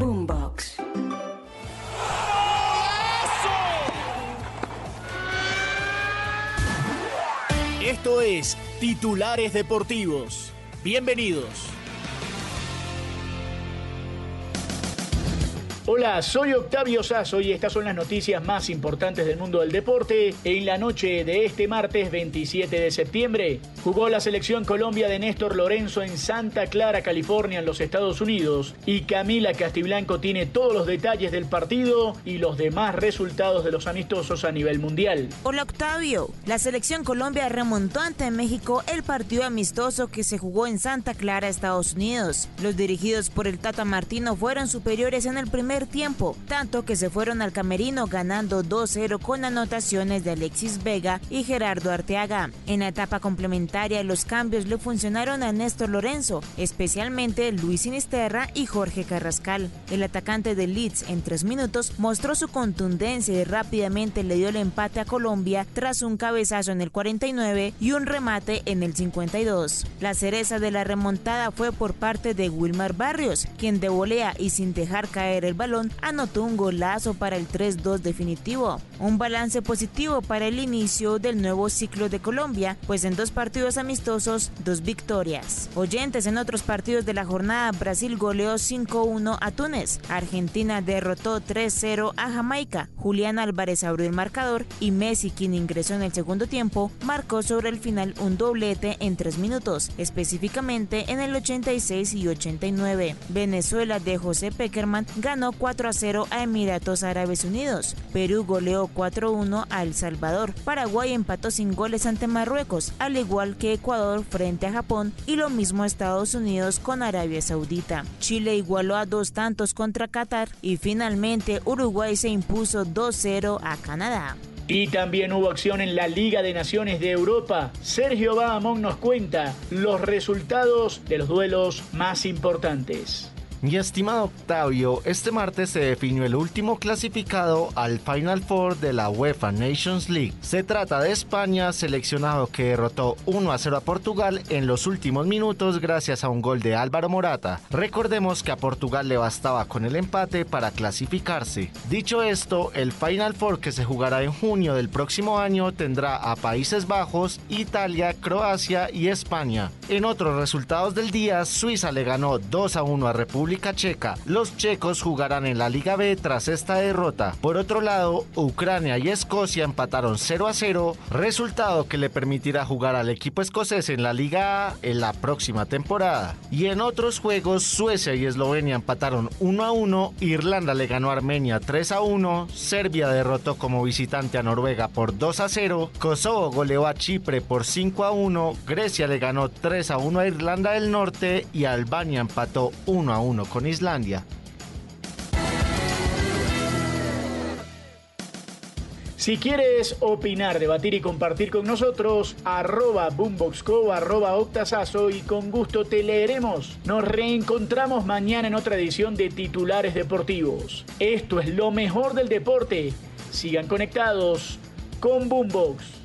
Boombox. Esto es Titulares Deportivos. Bienvenidos. Hola, soy Octavio Sazo y estas son las noticias más importantes del mundo del deporte. En la noche de este martes 27 de septiembre, jugó la selección Colombia de Néstor Lorenzo en Santa Clara, California, en los Estados Unidos. Y Camila Castiblanco tiene todos los detalles del partido y los demás resultados de los amistosos a nivel mundial. Hola Octavio, la selección Colombia remontó ante México el partido amistoso que se jugó en Santa Clara, Estados Unidos. Los dirigidos por el Tata Martino fueron superiores en el primer tiempo, tanto que se fueron al camerino ganando 2-0 con anotaciones de Alexis Vega y Gerardo Arteaga. En la etapa complementaria los cambios le funcionaron a Néstor Lorenzo, especialmente Luis Sinisterra y Jorge Carrascal. El atacante de Leeds en tres minutos mostró su contundencia y rápidamente le dio el empate a Colombia tras un cabezazo en el 49 y un remate en el 52. La cereza de la remontada fue por parte de Wilmar Barrios, quien de volea y sin dejar caer el balón anotó un golazo para el 3-2 definitivo. Un balance positivo para el inicio del nuevo ciclo de Colombia, pues en dos partidos amistosos, dos victorias. Oyentes en otros partidos de la jornada, Brasil goleó 5-1 a Túnez, Argentina derrotó 3-0 a Jamaica, Julián Álvarez abrió el marcador y Messi, quien ingresó en el segundo tiempo, marcó sobre el final un doblete en tres minutos, específicamente en el 86 y 89. Venezuela de José Peckerman ganó 4 a 0 a Emiratos Árabes Unidos. Perú goleó 4-1 a El Salvador. Paraguay empató sin goles ante Marruecos, al igual que Ecuador frente a Japón y lo mismo Estados Unidos con Arabia Saudita. Chile igualó a dos tantos contra Qatar y finalmente Uruguay se impuso 2-0 a Canadá. Y también hubo acción en la Liga de Naciones de Europa. Sergio Bahamón nos cuenta los resultados de los duelos más importantes. Mi estimado Octavio, este martes se definió el último clasificado al Final Four de la UEFA Nations League. Se trata de España, seleccionado que derrotó 1 a 0 a Portugal en los últimos minutos gracias a un gol de Álvaro Morata. Recordemos que a Portugal le bastaba con el empate para clasificarse. Dicho esto, el Final Four que se jugará en junio del próximo año tendrá a Países Bajos, Italia, Croacia y España. En otros resultados del día, Suiza le ganó 2 a 1 a República Checa. Los checos jugarán en la Liga B tras esta derrota. Por otro lado, Ucrania y Escocia empataron 0 a 0, resultado que le permitirá jugar al equipo escocés en la Liga A en la próxima temporada. Y en otros juegos, Suecia y Eslovenia empataron 1 a 1, Irlanda le ganó a Armenia 3 a 1, Serbia derrotó como visitante a Noruega por 2 a 0, Kosovo goleó a Chipre por 5 a 1, Grecia le ganó 3 a 1 a Irlanda del Norte y Albania empató 1 a 1 con Islandia. Si quieres opinar, debatir y compartir con nosotros, arroba boomboxco, arroba octasazo y con gusto te leeremos. Nos reencontramos mañana en otra edición de Titulares Deportivos. Esto es lo mejor del deporte. Sigan conectados con Boombox.